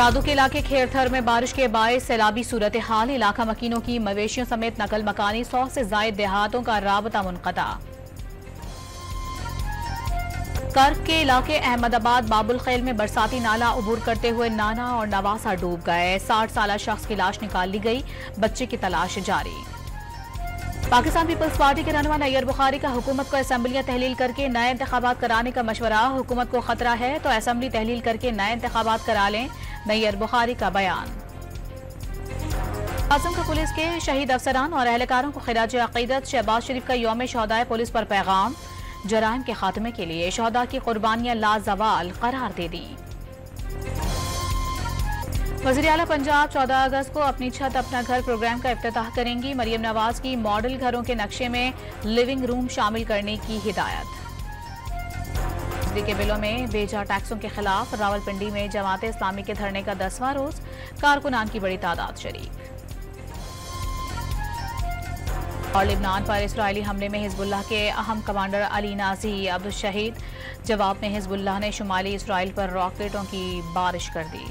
دادو کے علاقے کھیرتھر میں بارش کے باعث سیلابی صورتحال علاقہ مکینوں کی مویشیوں سمیت نقل مکانی، سو سے زائد دیہاتوں کا رابطہ منقطع۔ کرک کے علاقے احمد آباد، باب الخیل میں برساتی نالا عبور کرتے ہوئے نانا اور نواسا ڈوب گئے۔ ساٹھ سالہ شخص کی لاش نکال لی گئی، بچے کی تلاش جاری۔ پاکستان پیپلز پارٹی کے رہنما نیئر بخاری کا حکومت کو اسمبلیاں تحلیل کر کے نئے انتخابات کرانے کا مشورہ۔ حکومت کو خطرہ ہے تو اسمبلی تحلیل کر کے نئے انتخابات کرا لیں۔ نیئر بخاری کا بیان۔ اعظم کا پولیس کے شہید افسران اور اہلکاروں کو خراج عقیدت شہباز شریف کا یوم شہدائے پولیس پر پیغام۔ جرائم کے خاتمے کے لیے شہداء کی قربانیاں لازوال قرار دے دیں۔ وزیر اعلیٰ پنجاب چودہ اگست کو اپنی چھت اپنا گھر پروگرام کا افتتاح کریں گی۔ مریم نواز کی ماڈل گھروں کے نقشے میں لیونگ روم شامل کرنے کی ہدایت۔ بجلی کے بلوں میں بیجا ٹیکسوں کے خلاف راول پنڈی میں جماعت اسلامی کے دھرنے کا دسواں روز، کارکنان کی بڑی تعداد شریک۔ اور لبنان پر اسرائیلی حملے میں حزب اللہ کے اہم کمانڈر علی نازی عبد الشہید جواب میں حزب اللہ نے شمالی اسرائیل پر راکٹوں کی بارش کر دی۔